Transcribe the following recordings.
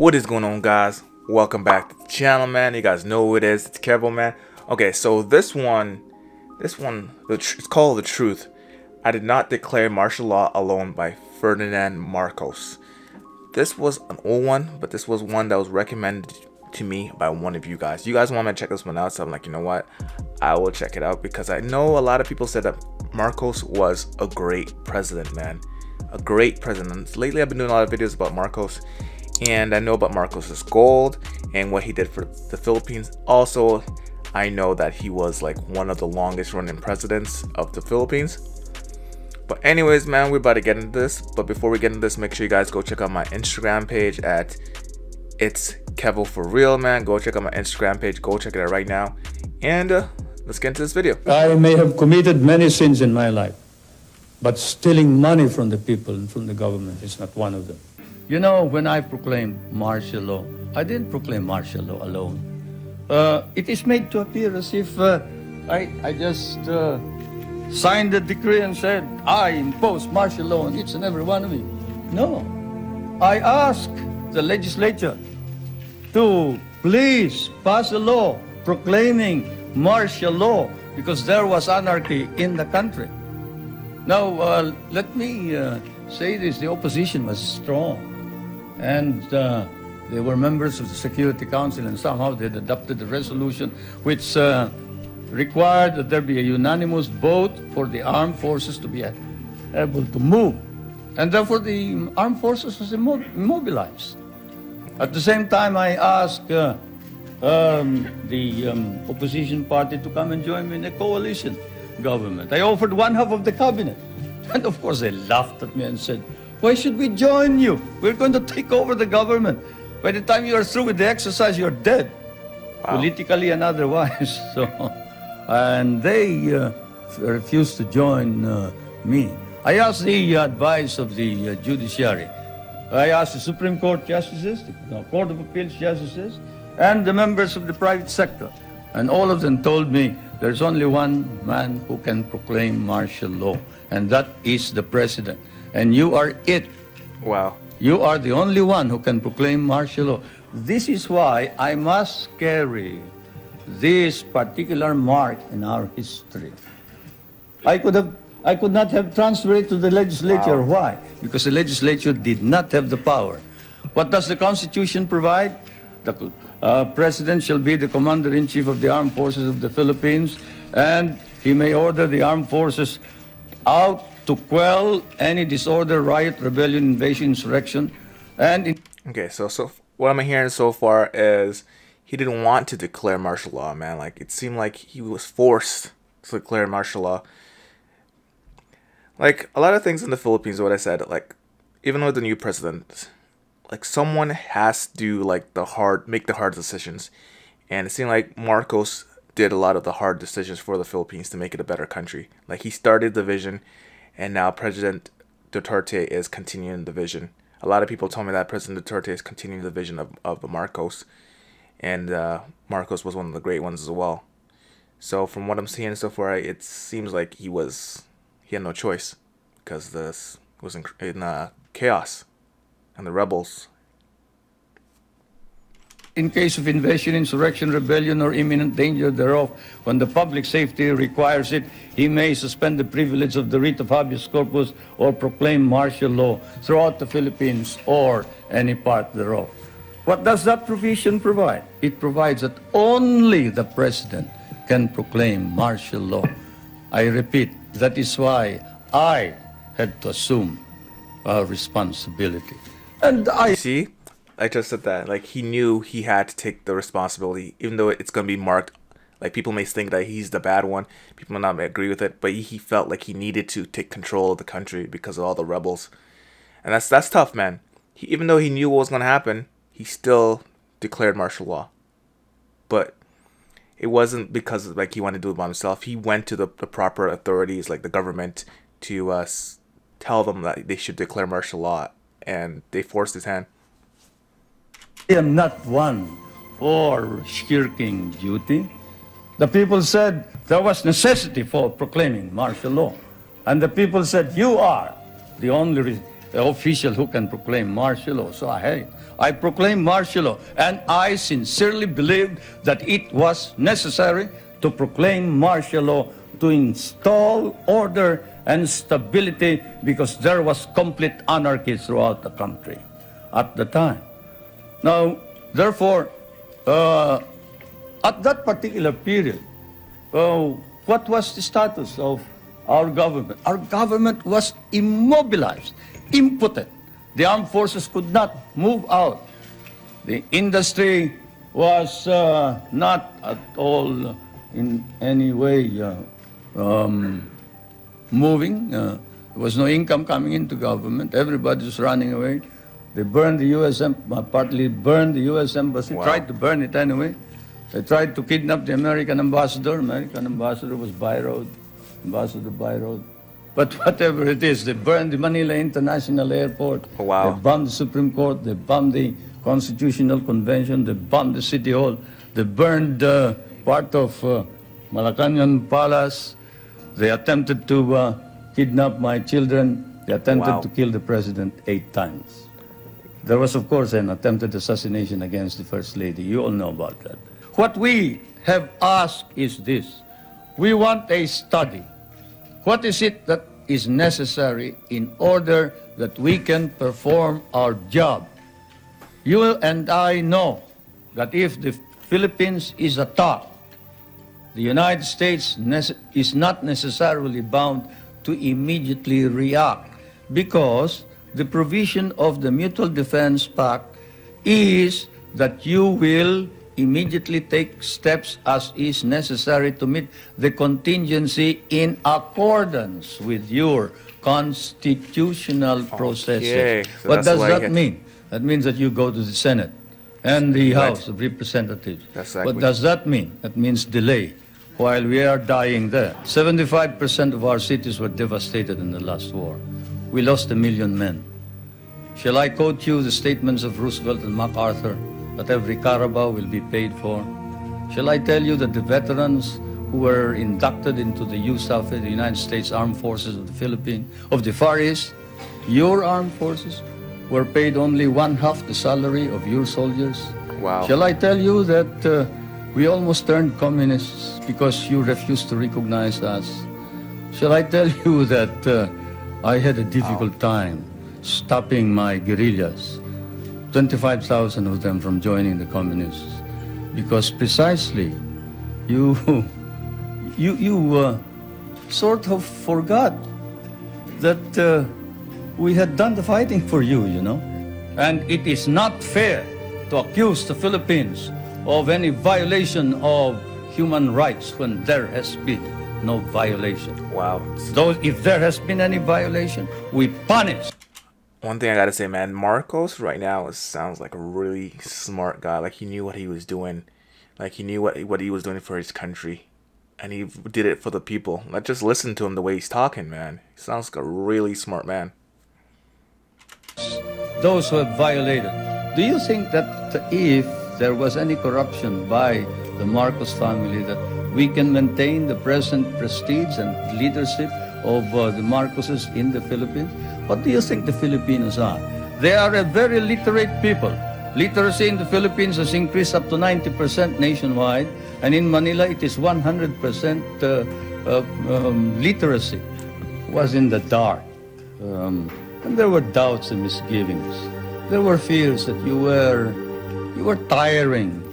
What is going on guys? Welcome back to the channel man. You guys know who it is. It's Kevo man. Okay, so this one, this one, it's called The Truth. I did not declare martial law alone by Ferdinand Marcos. This was an old one, but this was one that was recommended to me by one of you guys. You guys want me to check this one out, so I'm like, you know what? I will check it out because I know a lot of people said that Marcos was a great president, man. A great president. Lately, I've been doing a lot of videos about Marcos and I know about Marcos's gold and what he did for the Philippines. Also, I know that he was like one of the longest running presidents of the Philippines. But anyways, man, we're about to get into this. But before we get into this, make sure you guys go check out my Instagram page at it's Kevo for real, man. Go check out my Instagram page. Go check it out right now. And uh, let's get into this video. I may have committed many sins in my life, but stealing money from the people and from the government is not one of them. You know, when I proclaimed martial law, I didn't proclaim martial law alone. Uh, it is made to appear as if uh, I, I just uh, signed the decree and said, I impose martial law on each and every one of you. No. I asked the legislature to please pass a law proclaiming martial law because there was anarchy in the country. Now, uh, let me uh, say this the opposition was strong and uh, they were members of the Security Council, and somehow they adopted a resolution which uh, required that there be a unanimous vote for the armed forces to be able to move. And therefore, the armed forces was immobilized. At the same time, I asked uh, um, the um, opposition party to come and join me in a coalition government. I offered one half of the cabinet. And of course, they laughed at me and said, why should we join you? We're going to take over the government. By the time you are through with the exercise, you're dead, wow. politically and otherwise. So, and they uh, refused to join uh, me. I asked the advice of the uh, judiciary. I asked the Supreme Court justices, the Court of Appeals justices, and the members of the private sector. And all of them told me there's only one man who can proclaim martial law, and that is the president and you are it. Wow. You are the only one who can proclaim martial law. This is why I must carry this particular mark in our history. I could have I could not have transferred it to the legislature. Wow. Why? Because the legislature did not have the power. What does the Constitution provide? The uh, President shall be the Commander-in-Chief of the Armed Forces of the Philippines, and he may order the armed forces out to quell any disorder, riot, rebellion, invasion, insurrection, and. In okay, so so what I'm hearing so far is he didn't want to declare martial law, man. Like it seemed like he was forced to declare martial law. Like a lot of things in the Philippines, what I said, like even with the new president, like someone has to like the hard, make the hard decisions, and it seemed like Marcos did a lot of the hard decisions for the Philippines to make it a better country. Like he started the vision and now President Duterte is continuing the vision. A lot of people told me that President Duterte is continuing the vision of, of Marcos, and uh, Marcos was one of the great ones as well. So from what I'm seeing so far, it seems like he was he had no choice because this was in, in uh, chaos, and the rebels in case of invasion, insurrection, rebellion, or imminent danger thereof, when the public safety requires it, he may suspend the privilege of the writ of habeas corpus or proclaim martial law throughout the Philippines or any part thereof. What does that provision provide? It provides that only the president can proclaim martial law. I repeat, that is why I had to assume a responsibility. And I see I just said that. Like he knew he had to take the responsibility, even though it's gonna be marked. Like people may think that he's the bad one. People may not agree with it, but he felt like he needed to take control of the country because of all the rebels, and that's that's tough, man. He, even though he knew what was gonna happen, he still declared martial law. But it wasn't because like he wanted to do it by himself. He went to the, the proper authorities, like the government, to uh, tell them that they should declare martial law, and they forced his hand. I am not one for shirking duty. The people said there was necessity for proclaiming martial law. And the people said, you are the only the official who can proclaim martial law. So I, I proclaim martial law. And I sincerely believed that it was necessary to proclaim martial law to install order and stability because there was complete anarchy throughout the country at the time. Now, therefore, uh, at that particular period, uh, what was the status of our government? Our government was immobilized, impotent. The armed forces could not move out. The industry was uh, not at all in any way uh, um, moving. Uh, there was no income coming into government. Everybody was running away. They burned the U.S. Uh, partly burned the U.S. embassy. Wow. Tried to burn it anyway. They tried to kidnap the American ambassador. American ambassador was Byroade. Ambassador Byroade. But whatever it is, they burned the Manila International Airport. Oh, wow. They bombed the Supreme Court. They bombed the Constitutional Convention. They bombed the City Hall. They burned uh, part of uh, Malacanang Palace. They attempted to uh, kidnap my children. They attempted wow. to kill the president eight times. There was, of course, an attempted assassination against the First Lady. You all know about that. What we have asked is this. We want a study. What is it that is necessary in order that we can perform our job? You and I know that if the Philippines is attacked, the United States is not necessarily bound to immediately react because the provision of the Mutual Defense Pact is that you will immediately take steps as is necessary to meet the contingency in accordance with your constitutional processes. So what does that mean? That means that you go to the Senate and the right. House of Representatives. Exactly. What does that mean? That means delay while we are dying there. 75% of our cities were devastated in the last war. We lost a million men. Shall I quote you the statements of Roosevelt and MacArthur that every Carabao will be paid for? Shall I tell you that the veterans who were inducted into the USAFFE, the United States Armed Forces of the Philippines, of the Far East, your armed forces, were paid only one half the salary of your soldiers? Wow. Shall I tell you that uh, we almost turned communists because you refused to recognize us? Shall I tell you that uh, I had a difficult wow. time stopping my guerrillas, 25,000 of them from joining the communists, because precisely you, you, you uh, sort of forgot that uh, we had done the fighting for you, you know. And it is not fair to accuse the Philippines of any violation of human rights when there has been no violation. Wow. Though if there has been any violation, we punish one thing I gotta say, man, Marcos right now sounds like a really smart guy. Like he knew what he was doing, like he knew what what he was doing for his country, and he did it for the people. Let's just listen to him the way he's talking, man. He sounds like a really smart man. Those who have violated. Do you think that if there was any corruption by the Marcos family, that we can maintain the present prestige and leadership of uh, the Marcoses in the Philippines? What do you think the Filipinos are? They are a very literate people. Literacy in the Philippines has increased up to 90% nationwide, and in Manila it is 100% uh, uh, um, literacy. It was in the dark. Um, and there were doubts and misgivings. There were fears that you were, you were tiring.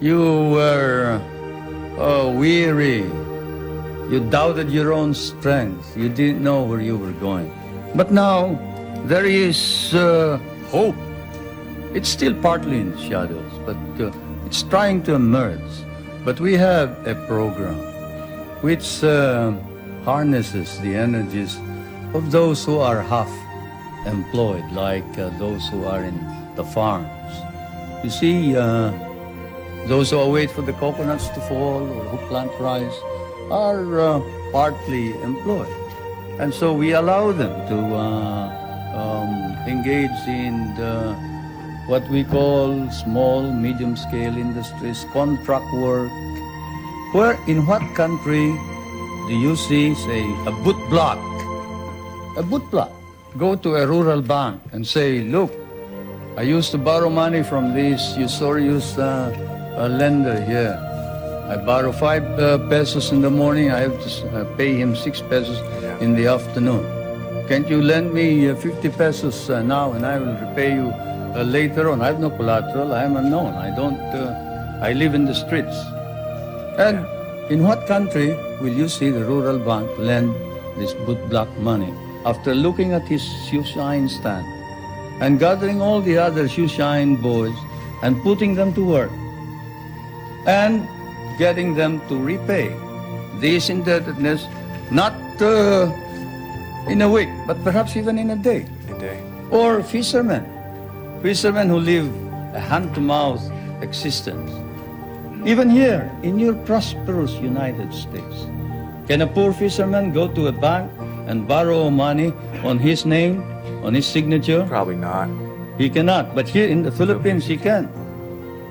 You were uh, weary. You doubted your own strength. You didn't know where you were going. But now there is uh, hope. It's still partly in the shadows, but uh, it's trying to emerge. But we have a program which uh, harnesses the energies of those who are half employed, like uh, those who are in the farms. You see, uh, those who await for the coconuts to fall or who plant rice are uh, partly employed. And so we allow them to uh, um, engage in the, what we call small, medium-scale industries, contract work, Where, in what country do you see, say, a boot block? A bootblack. Go to a rural bank and say, look, I used to borrow money from this usurious uh, uh, lender here. I borrow five uh, pesos in the morning, I have to uh, pay him six pesos in the afternoon. Can't you lend me uh, 50 pesos uh, now and I will repay you later on? I have no collateral, I am unknown, I don't, I live in the streets. And in what country will you see the rural bank lend this bootblack money after looking at his shoe shine stand and gathering all the other shoe shine boys and putting them to work and getting them to repay this indebtedness not uh, in a week, but perhaps even in a day. A day. Or fishermen, fishermen who live a hand-to-mouth existence even here, in your prosperous United States, can a poor fisherman go to a bank and borrow money on his name, on his signature? Probably not. He cannot. But here in the Philippines, he can.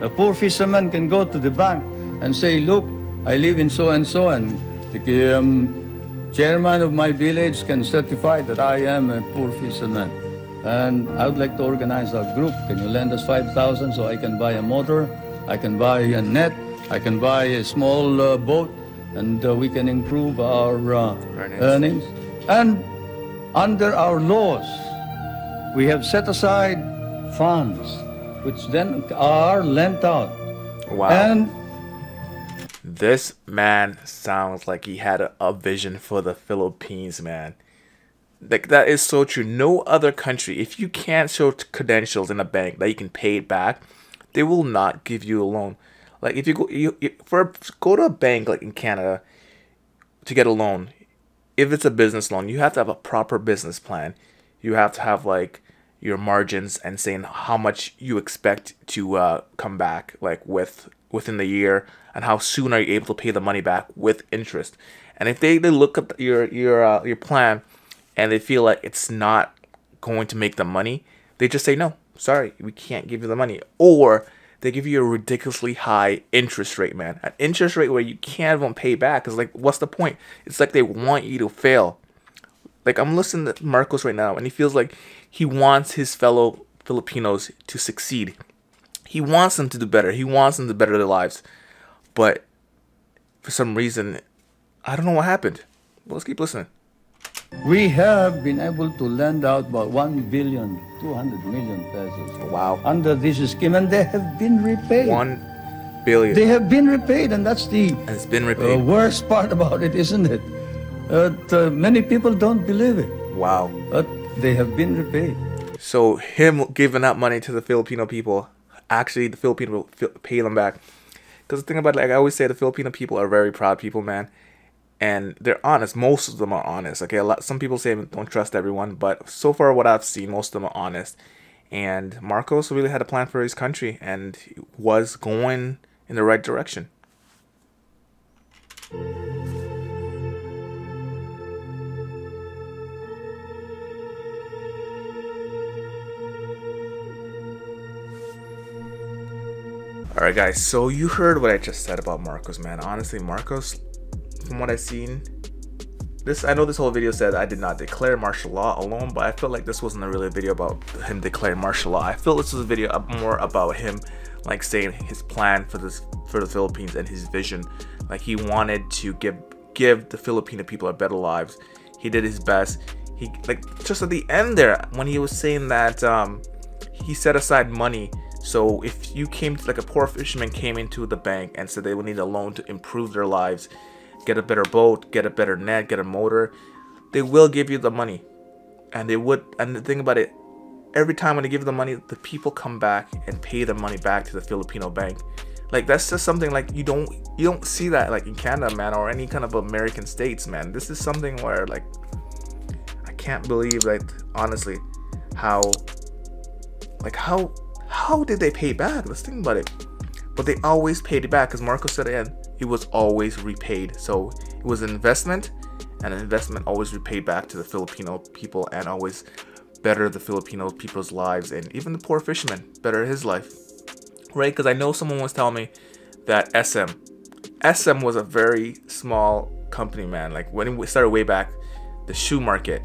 A poor fisherman can go to the bank and say, look, I live in so-and-so, and the um, chairman of my village can certify that I am a poor fisherman. And I would like to organize a group. Can you lend us 5,000 so I can buy a motor? I can buy a net, I can buy a small uh, boat, and uh, we can improve our uh, earnings. earnings. And under our laws, we have set aside funds which then are lent out. Wow. And this man sounds like he had a, a vision for the Philippines, man. Like that is so true. No other country, if you can't show credentials in a bank that you can pay it back, they will not give you a loan. Like if you go you, you for go to a bank like in Canada to get a loan, if it's a business loan, you have to have a proper business plan. You have to have like your margins and saying how much you expect to uh, come back like with within the year and how soon are you able to pay the money back with interest. And if they, they look at your your uh, your plan and they feel like it's not going to make the money, they just say no sorry, we can't give you the money. Or they give you a ridiculously high interest rate, man. An interest rate where you can't even pay back. It's like, what's the point? It's like they want you to fail. Like I'm listening to Marcos right now, and he feels like he wants his fellow Filipinos to succeed. He wants them to do better. He wants them to better their lives. But for some reason, I don't know what happened. Well, let's keep listening. We have been able to lend out about 1 billion, 200 million pesos. Wow. Under this scheme, and they have been repaid. 1 billion. They have been repaid, and that's the and it's been repaid. Uh, worst part about it, isn't it? Uh, many people don't believe it. Wow. But they have been repaid. So him giving out money to the Filipino people, actually the Filipino will pay them back. Because the thing about like I always say, the Filipino people are very proud people, man and they're honest. Most of them are honest. Okay, a lot. Some people say don't trust everyone, but so far what I've seen, most of them are honest. And Marcos really had a plan for his country and was going in the right direction. Alright guys, so you heard what I just said about Marcos, man. Honestly, Marcos from what I've seen, this I know this whole video said I did not declare martial law alone, but I felt like this wasn't a really video about him declaring martial law. I feel this was a video more about him like saying his plan for this for the Philippines and his vision. Like he wanted to give give the Filipino people a better lives. He did his best. He like just at the end there when he was saying that um, he set aside money so if you came to like a poor fisherman came into the bank and said they would need a loan to improve their lives get a better boat, get a better net, get a motor, they will give you the money. And they would, and the thing about it, every time when they give the money, the people come back and pay the money back to the Filipino bank. Like that's just something like you don't you don't see that like in Canada, man, or any kind of American states, man. This is something where like I can't believe like honestly how like how how did they pay back? Let's think about it. But they always paid it back because Marco said it it was always repaid. So it was an investment, and an investment always repaid back to the Filipino people and always better the Filipino people's lives and even the poor fisherman better his life. Right? Because I know someone was telling me that SM SM was a very small company, man. Like when it started way back, the shoe market,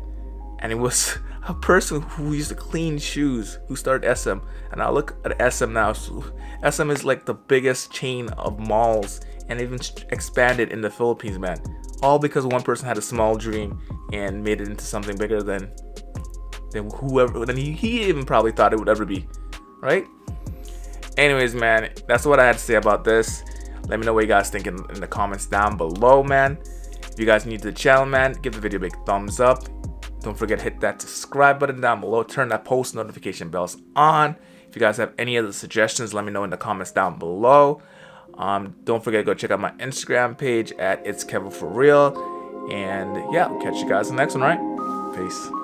and it was a person who used to clean shoes who started SM. And I look at SM now. So SM is like the biggest chain of malls and even expanded in the Philippines, man. All because one person had a small dream and made it into something bigger than than whoever than he, he even probably thought it would ever be, right? Anyways, man, that's what I had to say about this. Let me know what you guys think in, in the comments down below, man. If you guys new to the channel, man, give the video a big thumbs up. Don't forget to hit that subscribe button down below. Turn that post notification bells on. If you guys have any other suggestions, let me know in the comments down below. Um, don't forget to go check out my Instagram page at It's Kevo For Real. And yeah, I'll catch you guys in the next one, right? Peace.